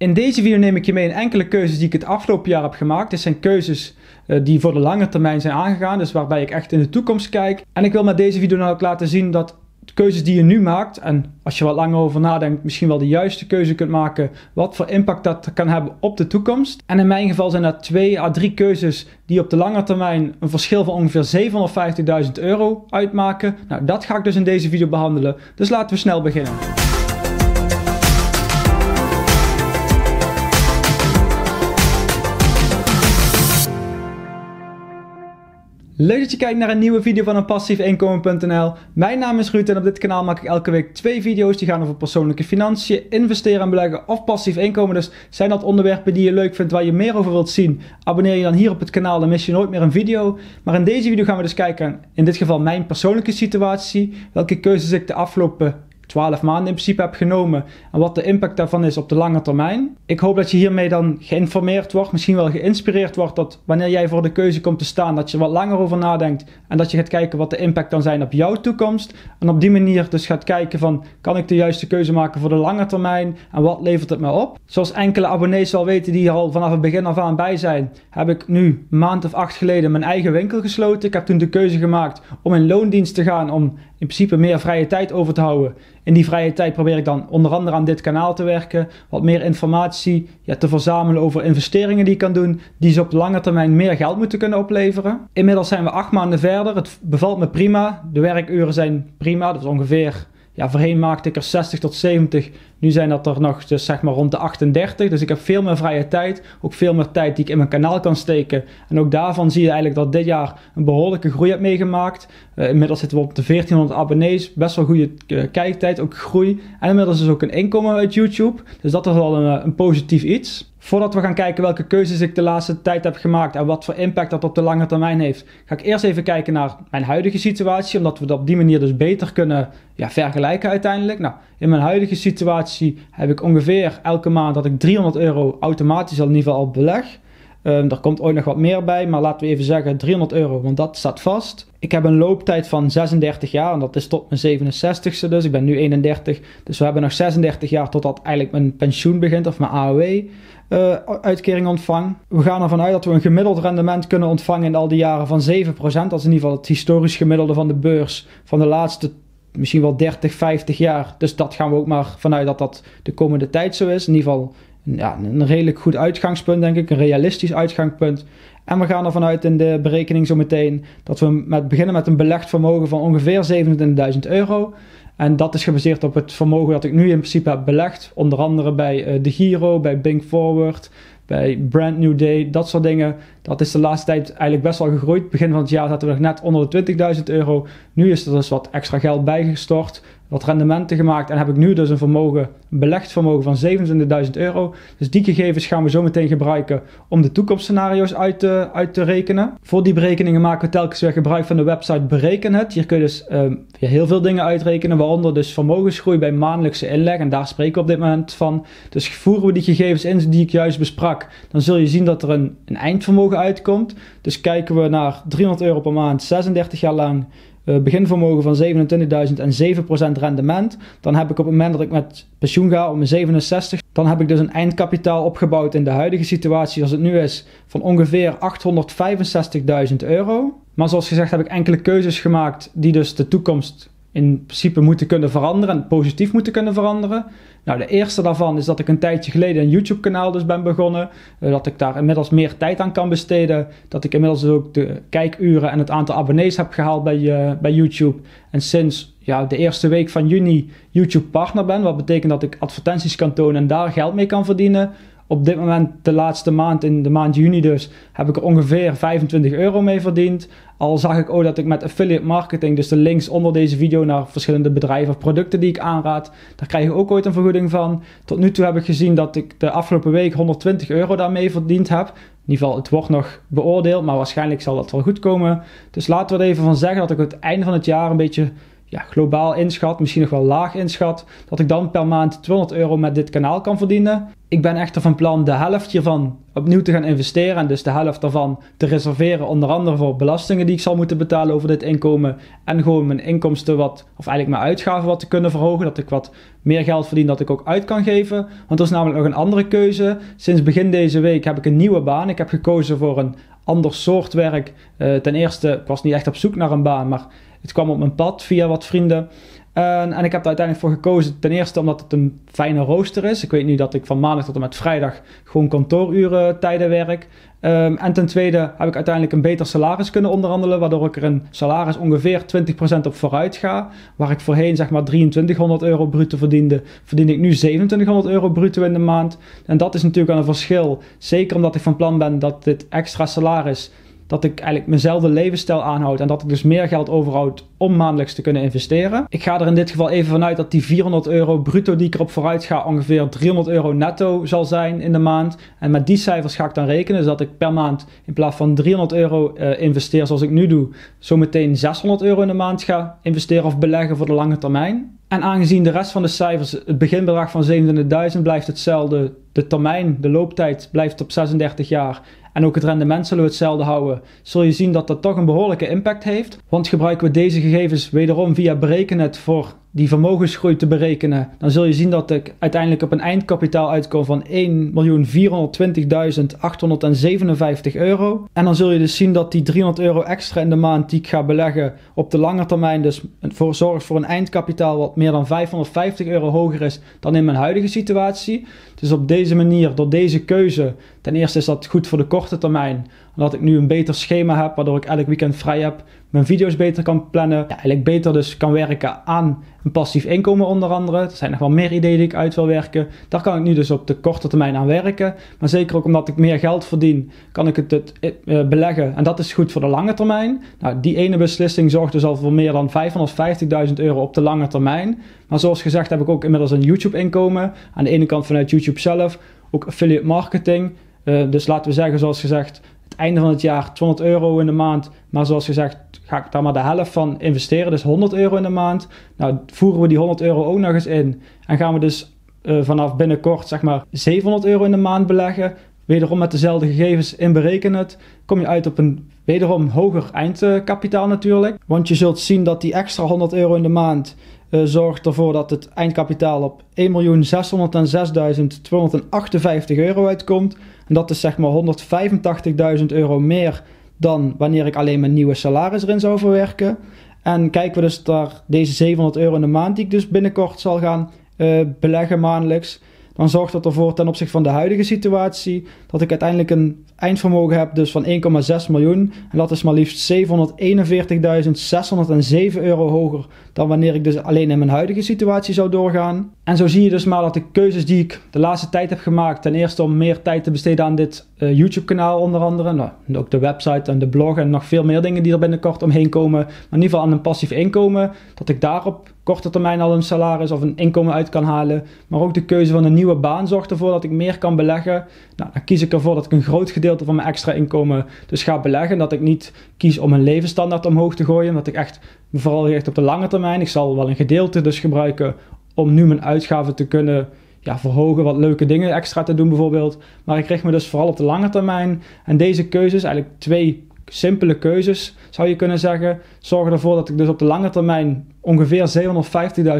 In deze video neem ik je mee in enkele keuzes die ik het afgelopen jaar heb gemaakt. Dit zijn keuzes uh, die voor de lange termijn zijn aangegaan, dus waarbij ik echt in de toekomst kijk. En ik wil met deze video dan ook laten zien dat keuzes die je nu maakt, en als je wat langer over nadenkt, misschien wel de juiste keuze kunt maken, wat voor impact dat kan hebben op de toekomst. En in mijn geval zijn dat twee à drie keuzes die op de lange termijn een verschil van ongeveer 750.000 euro uitmaken. Nou, dat ga ik dus in deze video behandelen. Dus laten we snel beginnen. Leuk dat je kijkt naar een nieuwe video van een passiefeinkomen.nl. Mijn naam is Ruud en op dit kanaal maak ik elke week twee video's die gaan over persoonlijke financiën, investeren en beleggen of passief inkomen. Dus zijn dat onderwerpen die je leuk vindt, waar je meer over wilt zien, abonneer je dan hier op het kanaal, dan mis je nooit meer een video. Maar in deze video gaan we dus kijken, in dit geval mijn persoonlijke situatie, welke keuzes ik de afgelopen 12 maanden in principe heb genomen en wat de impact daarvan is op de lange termijn. Ik hoop dat je hiermee dan geïnformeerd wordt, misschien wel geïnspireerd wordt dat wanneer jij voor de keuze komt te staan, dat je wat langer over nadenkt en dat je gaat kijken wat de impact dan zijn op jouw toekomst. En op die manier dus gaat kijken van kan ik de juiste keuze maken voor de lange termijn en wat levert het me op. Zoals enkele abonnees wel weten die al vanaf het begin af aan bij zijn, heb ik nu een maand of acht geleden mijn eigen winkel gesloten. Ik heb toen de keuze gemaakt om in loondienst te gaan om in principe meer vrije tijd over te houden. In die vrije tijd probeer ik dan onder andere aan dit kanaal te werken, wat meer informatie ja, te verzamelen over investeringen die ik kan doen, die ze op lange termijn meer geld moeten kunnen opleveren. Inmiddels zijn we acht maanden verder, het bevalt me prima, de werkuren zijn prima, dat is ongeveer ja, voorheen maakte ik er 60 tot 70. Nu zijn dat er nog dus zeg maar rond de 38. Dus ik heb veel meer vrije tijd. Ook veel meer tijd die ik in mijn kanaal kan steken. En ook daarvan zie je eigenlijk dat dit jaar een behoorlijke groei heb meegemaakt. Uh, inmiddels zitten we op de 1400 abonnees. Best wel goede uh, kijktijd, ook groei. En inmiddels is ook een inkomen uit YouTube. Dus dat is wel een, eh, een positief iets. Voordat we gaan kijken welke keuzes ik de laatste tijd heb gemaakt en wat voor impact dat op de lange termijn heeft, ga ik eerst even kijken naar mijn huidige situatie, omdat we dat op die manier dus beter kunnen ja, vergelijken uiteindelijk. Nou, in mijn huidige situatie heb ik ongeveer elke maand dat ik 300 euro automatisch al in ieder geval al beleg. Um, er komt ooit nog wat meer bij, maar laten we even zeggen 300 euro, want dat staat vast. Ik heb een looptijd van 36 jaar en dat is tot mijn 67ste, dus ik ben nu 31. Dus we hebben nog 36 jaar totdat eigenlijk mijn pensioen begint of mijn AOW. Uh, uitkering ontvang. We gaan ervan uit dat we een gemiddeld rendement kunnen ontvangen in al die jaren van 7%. Dat is in ieder geval het historisch gemiddelde van de beurs van de laatste misschien wel 30, 50 jaar. Dus dat gaan we ook maar vanuit dat dat de komende tijd zo is. In ieder geval ja, een redelijk goed uitgangspunt, denk ik. Een realistisch uitgangspunt. En we gaan ervan uit in de berekening zo meteen dat we met, beginnen met een belegd vermogen van ongeveer 27.000 euro. En dat is gebaseerd op het vermogen dat ik nu in principe heb belegd. Onder andere bij uh, de Giro, bij Bink Forward, bij Brand New Day, dat soort dingen. Dat is de laatste tijd eigenlijk best wel gegroeid. Begin van het jaar zaten we nog net onder de 20.000 euro. Nu is er dus wat extra geld bijgestort wat rendementen gemaakt en heb ik nu dus een vermogen, belegd vermogen van 27.000 euro. Dus die gegevens gaan we zo meteen gebruiken om de toekomstscenario's uit te, uit te rekenen. Voor die berekeningen maken we telkens weer gebruik van de website Bereken het. Hier kun je dus uh, heel veel dingen uitrekenen, waaronder dus vermogensgroei bij maandelijkse inleg. En daar spreken we op dit moment van. Dus voeren we die gegevens in die ik juist besprak, dan zul je zien dat er een, een eindvermogen uitkomt. Dus kijken we naar 300 euro per maand, 36 jaar lang uh, beginvermogen van 27.000 en 7% rendement, dan heb ik op het moment dat ik met pensioen ga op mijn 67, dan heb ik dus een eindkapitaal opgebouwd in de huidige situatie zoals het nu is van ongeveer 865.000 euro. Maar zoals gezegd heb ik enkele keuzes gemaakt die dus de toekomst in principe moeten kunnen veranderen en positief moeten kunnen veranderen. Nou, de eerste daarvan is dat ik een tijdje geleden een YouTube-kanaal dus ben begonnen. Uh, dat ik daar inmiddels meer tijd aan kan besteden. Dat ik inmiddels ook de kijkuren en het aantal abonnees heb gehaald bij, uh, bij YouTube. En sinds ja, de eerste week van juni YouTube partner ben. Wat betekent dat ik advertenties kan tonen en daar geld mee kan verdienen op dit moment, de laatste maand, in de maand juni dus, heb ik er ongeveer 25 euro mee verdiend. Al zag ik ook dat ik met affiliate marketing, dus de links onder deze video naar verschillende bedrijven of producten die ik aanraad, daar krijg je ook ooit een vergoeding van. Tot nu toe heb ik gezien dat ik de afgelopen week 120 euro daarmee verdiend heb. In ieder geval, het wordt nog beoordeeld, maar waarschijnlijk zal dat wel goed komen. Dus laten we er even van zeggen dat ik het einde van het jaar een beetje ja, globaal inschat, misschien nog wel laag inschat, dat ik dan per maand 200 euro met dit kanaal kan verdienen. Ik ben echter van plan de helft hiervan opnieuw te gaan investeren en dus de helft daarvan te reserveren, onder andere voor belastingen die ik zal moeten betalen over dit inkomen en gewoon mijn inkomsten wat, of eigenlijk mijn uitgaven wat te kunnen verhogen, dat ik wat meer geld verdien dat ik ook uit kan geven. Want er is namelijk nog een andere keuze. Sinds begin deze week heb ik een nieuwe baan. Ik heb gekozen voor een ander soort werk. Uh, ten eerste, ik was niet echt op zoek naar een baan, maar het kwam op mijn pad via wat vrienden. En, ik heb er uiteindelijk voor gekozen. Ten eerste omdat het een fijne rooster is. Ik weet nu dat ik van maandag tot en met vrijdag gewoon kantooruren tijden werk. Um, en ten tweede heb ik uiteindelijk een beter salaris kunnen onderhandelen. Waardoor ik er een salaris ongeveer 20% op vooruit ga. Waar ik voorheen zeg maar 2300 euro bruto verdiende. Verdien ik nu 2700 euro bruto in de maand. En dat is natuurlijk wel een verschil. Zeker omdat ik van plan ben dat dit extra salaris dat ik eigenlijk mezelfde levensstijl aanhoud en dat ik dus meer geld overhoud om maandelijks te kunnen investeren. Ik ga er in dit geval even vanuit dat die 400 euro bruto die ik erop vooruit ga ongeveer 300 euro netto zal zijn in de maand. En met die cijfers ga ik dan rekenen, dus dat ik per maand in plaats van 300 euro uh, investeer zoals ik nu doe, zometeen 600 euro in de maand ga investeren of beleggen voor de lange termijn. En aangezien de rest van de cijfers, het beginbedrag van 27.000 blijft hetzelfde, de termijn, de looptijd blijft op 36 jaar en ook het rendement zullen we hetzelfde houden, zul je zien dat dat toch een behoorlijke impact heeft. Want gebruiken we deze gegevens wederom via Berekenet voor die vermogensgroei te berekenen, dan zul je zien dat ik uiteindelijk op een eindkapitaal uitkom van 1.420.857 euro. En dan zul je dus zien dat die 300 euro extra in de maand die ik ga beleggen op de lange termijn dus voor, zorgt voor een eindkapitaal wat meer dan 550 euro hoger is dan in mijn huidige situatie. Dus op deze manier, door deze keuze, ten eerste is dat goed voor de korte termijn, omdat ik nu een beter schema heb, waardoor ik elk weekend vrij heb, mijn video's beter kan plannen, ja, eigenlijk beter dus kan werken aan een passief inkomen onder andere. Er zijn nog wel meer ideeën die ik uit wil werken. Daar kan ik nu dus op de korte termijn aan werken. Maar zeker ook omdat ik meer geld verdien, kan ik het, uh, beleggen. En dat is goed voor de lange termijn. Nou, die ene beslissing zorgt dus al voor meer dan 550.000 euro op de lange termijn. Maar zoals gezegd heb ik ook inmiddels een YouTube inkomen. Aan de ene kant vanuit YouTube zelf, ook affiliate marketing. Uh, dus laten we zeggen, zoals gezegd, het einde van het jaar 200 euro in de maand. Maar zoals gezegd, ga ik daar maar de helft van investeren, dus 100 euro in de maand. Nou, voeren we die 100 euro ook nog eens in. En gaan we dus uh, vanaf binnenkort, zeg maar, 700 euro in de maand beleggen. Wederom met dezelfde gegevens in berekenen. Kom je uit op een wederom hoger eindkapitaal natuurlijk. Want je zult zien dat die extra 100 euro in de maand uh, zorgt ervoor dat het eindkapitaal op 1.606.258 euro uitkomt. En dat is zeg maar 185.000 euro meer dan wanneer ik alleen mijn nieuwe salaris erin zou verwerken. En kijken we dus naar deze 700 euro in de maand die ik dus binnenkort zal gaan uh, beleggen maandelijks dan zorgt dat ervoor ten opzichte van de huidige situatie dat ik uiteindelijk een eindvermogen heb dus van 1,6 miljoen. En dat is maar liefst 741.607 euro hoger dan wanneer ik dus alleen in mijn huidige situatie zou doorgaan. En zo zie je dus maar dat de keuzes die ik de laatste tijd heb gemaakt, ten eerste om meer tijd te besteden aan dit uh, YouTube kanaal onder andere, nou, ook de website en de blog en nog veel meer dingen die er binnenkort omheen komen, maar in ieder geval aan een passief inkomen, dat ik daarop korte termijn al een salaris of een inkomen uit kan halen. Maar ook de keuze van een nieuwe baan zorgt ervoor dat ik meer kan beleggen. Nou, dan kies ik ervoor dat ik een groot gedeelte van mijn extra inkomen dus ga beleggen. Dat ik niet kies om mijn levensstandaard omhoog te gooien. Dat ik echt vooral richt op de lange termijn. Ik zal wel een gedeelte dus gebruiken om nu mijn uitgaven te kunnen ja, verhogen, wat leuke dingen extra te doen bijvoorbeeld. Maar ik richt me dus vooral op de lange termijn. En deze keuzes, eigenlijk twee simpele keuzes, zou je kunnen zeggen, zorgen ervoor dat ik dus op de lange termijn ongeveer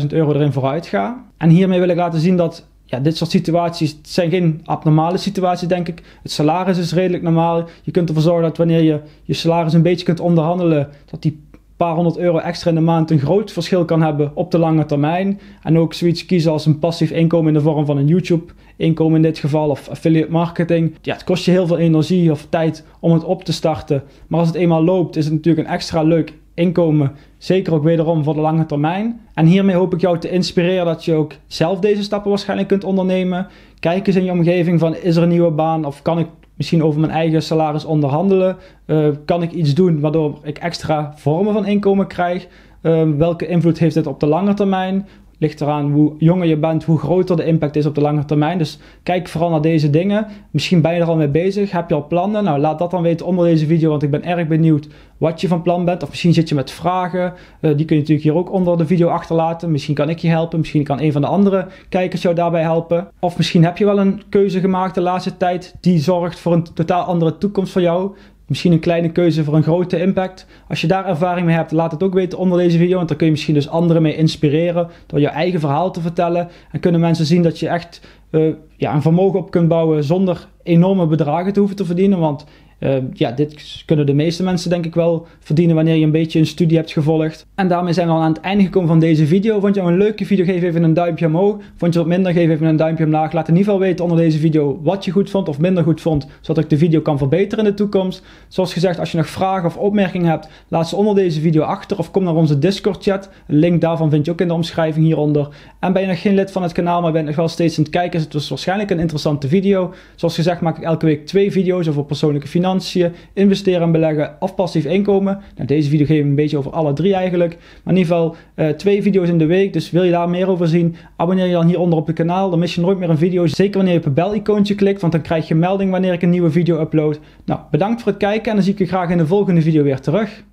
750.000 euro erin vooruit ga. En hiermee wil ik laten zien dat ja, dit soort situaties zijn geen abnormale situaties, denk ik. Het salaris is redelijk normaal. Je kunt ervoor zorgen dat wanneer je je salaris een beetje kunt onderhandelen, dat die paar honderd euro extra in de maand een groot verschil kan hebben op de lange termijn. En ook zoiets kiezen als een passief inkomen in de vorm van een YouTube inkomen in dit geval of affiliate marketing. Ja, het kost je heel veel energie of tijd om het op te starten. Maar als het eenmaal loopt, is het natuurlijk een extra leuk inkomen. Zeker ook wederom voor de lange termijn. En hiermee hoop ik jou te inspireren dat je ook zelf deze stappen waarschijnlijk kunt ondernemen. Kijk eens in je omgeving van is er een nieuwe baan of kan ik misschien over mijn eigen salaris onderhandelen? Uh, kan ik iets doen waardoor ik extra vormen van inkomen krijg? Uh, welke invloed heeft dit op de lange termijn? Ligt eraan hoe jonger je bent, hoe groter de impact is op de lange termijn. Dus kijk vooral naar deze dingen. Misschien ben je er al mee bezig, heb je al plannen? Nou, laat dat dan weten onder deze video, want ik ben erg benieuwd wat je van plan bent. Of misschien zit je met vragen, uh, die kun je natuurlijk hier ook onder de video achterlaten. Misschien kan ik je helpen, misschien kan een van de andere kijkers jou daarbij helpen. Of misschien heb je wel een keuze gemaakt de laatste tijd die zorgt voor een totaal andere toekomst voor jou. Misschien een kleine keuze voor een grote impact. Als je daar ervaring mee hebt, laat het ook weten onder deze video. Want dan kun je misschien dus anderen mee inspireren door je eigen verhaal te vertellen. En kunnen mensen zien dat je echt uh, ja, een vermogen op kunt bouwen zonder enorme bedragen te hoeven te verdienen. Want uh, ja, dit kunnen de meeste mensen denk ik wel verdienen wanneer je een beetje een studie hebt gevolgd. En daarmee zijn we al aan het einde gekomen van deze video. Vond je nou een leuke video? Geef even een duimpje omhoog. Vond je wat minder? Geef even een duimpje omlaag. Laat in ieder geval weten onder deze video wat je goed vond of minder goed vond, zodat ik de video kan verbeteren in de toekomst. Zoals gezegd, als je nog vragen of opmerkingen hebt, laat ze onder deze video achter of kom naar onze Discord chat. Een link daarvan vind je ook in de omschrijving hieronder. En ben je nog geen lid van het kanaal, maar bent nog wel steeds aan het kijken, is het dus waarschijnlijk een interessante video. Zoals gezegd maak ik elke week twee video's over persoonlijke financiën investeren en beleggen of passief inkomen. Nou, deze video geef ik een beetje over alle drie eigenlijk. Maar in ieder geval uh, twee video's in de week. Dus wil je daar meer over zien, abonneer je dan hieronder op het kanaal. Dan mis je nooit meer een video. Zeker wanneer je op het bel-icoontje klikt, want dan krijg je melding wanneer ik een nieuwe video upload. Nou, bedankt voor het kijken en dan zie ik je graag in de volgende video weer terug.